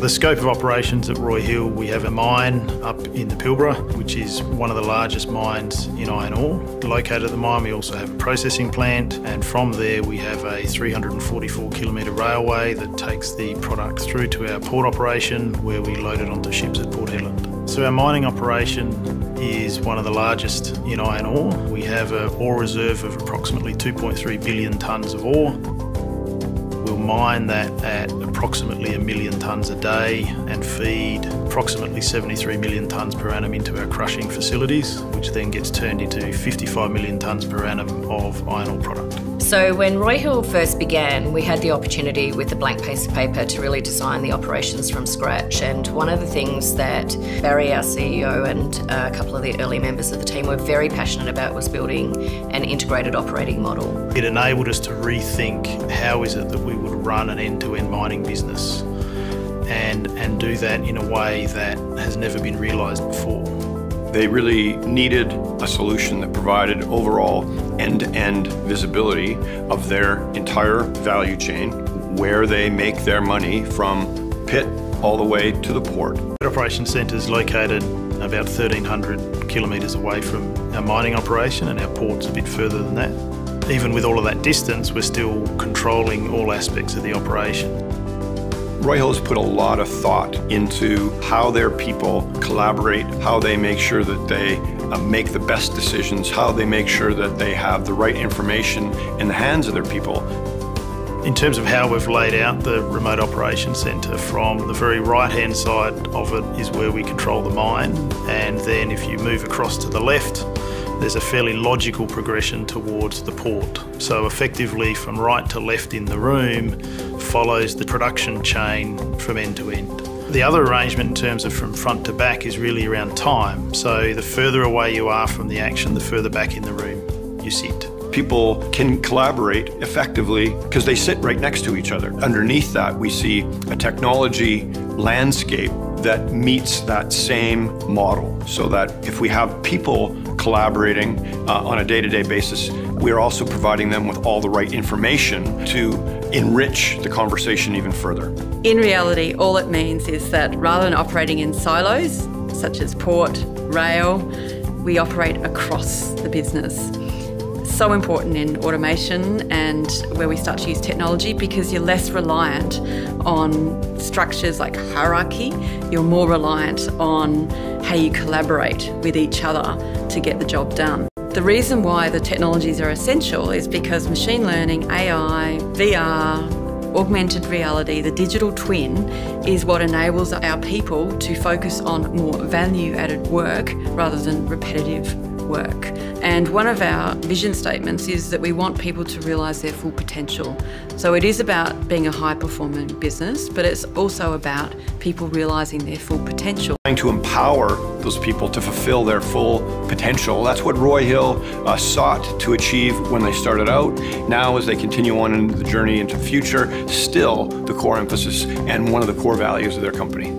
The scope of operations at Roy Hill, we have a mine up in the Pilbara, which is one of the largest mines in iron ore. Located at the mine, we also have a processing plant, and from there we have a 344 kilometre railway that takes the product through to our port operation, where we load it onto ships at Port Hedland. So our mining operation is one of the largest in iron ore. We have an ore reserve of approximately 2.3 billion tonnes of ore mine that at approximately a million tonnes a day and feed approximately 73 million tonnes per annum into our crushing facilities, which then gets turned into 55 million tonnes per annum of iron ore product. So when Roy Hill first began, we had the opportunity with a blank piece of paper to really design the operations from scratch. And one of the things that Barry, our CEO, and uh, a couple of the early members of the team were very passionate about was building an integrated operating model. It enabled us to rethink how is it that we would run an end-to-end mining business and, and do that in a way that has never been realised before. They really needed a solution that provided overall end-to-end visibility of their entire value chain, where they make their money from pit all the way to the port. The operations centre is located about 1,300 kilometres away from our mining operation and our port's a bit further than that even with all of that distance, we're still controlling all aspects of the operation. Roy Hill has put a lot of thought into how their people collaborate, how they make sure that they uh, make the best decisions, how they make sure that they have the right information in the hands of their people. In terms of how we've laid out the remote operation centre, from the very right hand side of it is where we control the mine, and then if you move across to the left, there's a fairly logical progression towards the port. So effectively from right to left in the room follows the production chain from end to end. The other arrangement in terms of from front to back is really around time. So the further away you are from the action, the further back in the room you sit. People can collaborate effectively because they sit right next to each other. Underneath that, we see a technology landscape that meets that same model so that if we have people collaborating uh, on a day-to-day basis, we're also providing them with all the right information to enrich the conversation even further. In reality, all it means is that rather than operating in silos, such as port, rail, we operate across the business so important in automation and where we start to use technology because you're less reliant on structures like hierarchy, you're more reliant on how you collaborate with each other to get the job done. The reason why the technologies are essential is because machine learning, AI, VR, augmented reality, the digital twin, is what enables our people to focus on more value added work rather than repetitive work. And one of our vision statements is that we want people to realise their full potential. So it is about being a high performing business, but it's also about people realising their full potential. Trying to empower those people to fulfil their full potential. That's what Roy Hill uh, sought to achieve when they started out. Now, as they continue on in the journey into the future, still the core emphasis and one of the core values of their company.